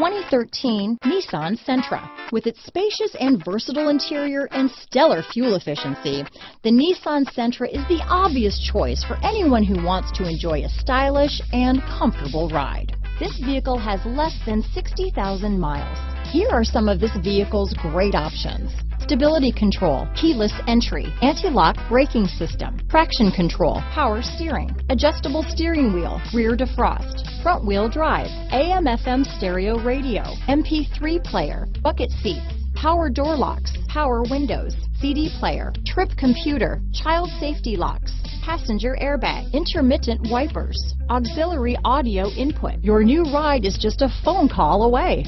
2013 Nissan Sentra. With its spacious and versatile interior and stellar fuel efficiency, the Nissan Sentra is the obvious choice for anyone who wants to enjoy a stylish and comfortable ride. This vehicle has less than 60,000 miles. Here are some of this vehicle's great options. Stability control, keyless entry, anti-lock braking system, traction control, power steering, adjustable steering wheel, rear defrost, front wheel drive, AM FM stereo radio, MP3 player, bucket seats, power door locks, power windows, CD player, trip computer, child safety locks, passenger airbag, intermittent wipers, auxiliary audio input. Your new ride is just a phone call away.